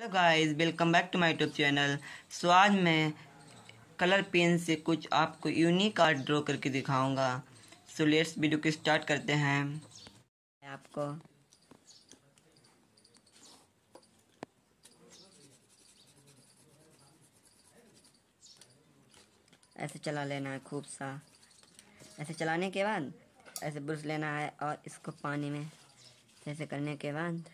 Hello guys welcome back to my YouTube channel so आज मैं colour pen से कुछ आपको यूनिक आर्ट ड्रॉ करके दिखाऊँगा। सो लेट्स वीडियो को स्टार्ट करते हैं। आपको ऐसे चला लेना है खूब सा। ऐसे चलाने के बाद, ऐसे ब्रश लेना है और इसको पानी में, ऐसे करने के बाद